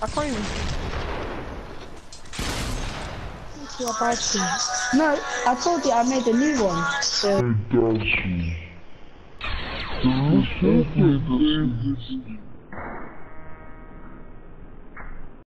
I can't even. No, I told you I made a new one. The, you. The